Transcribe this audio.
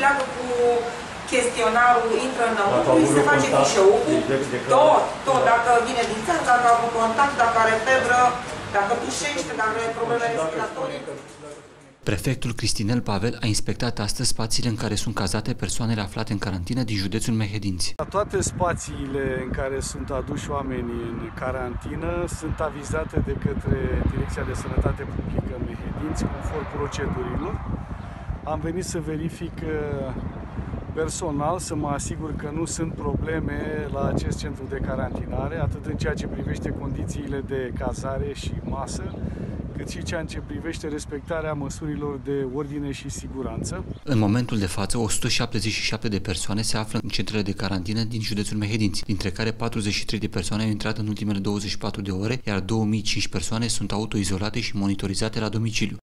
pleacă cu chestionarul, intră înăuntru, îi se face fișeul cu tot, tot, dacă vine din țară, dacă a avut contact, dacă are febră, dacă tușește, dacă are probleme respiratorii. Prefectul Cristinel Pavel a inspectat astăzi spațiile în care sunt cazate persoanele aflate în carantină din județul Mehedinți. Toate spațiile în care sunt aduși oamenii în carantină sunt avizate de către Direcția de Sănătate Publică Mehedinți conform procedurilor. Am venit să verific uh, personal să mă asigur că nu sunt probleme la acest centru de carantinare, atât în ceea ce privește condițiile de cazare și masă, cât și ceea ce privește respectarea măsurilor de ordine și siguranță. În momentul de față, 177 de persoane se află în centrele de carantină din județul Mehedinți, dintre care 43 de persoane au intrat în ultimele 24 de ore, iar 2005 persoane sunt autoizolate și monitorizate la domiciliu.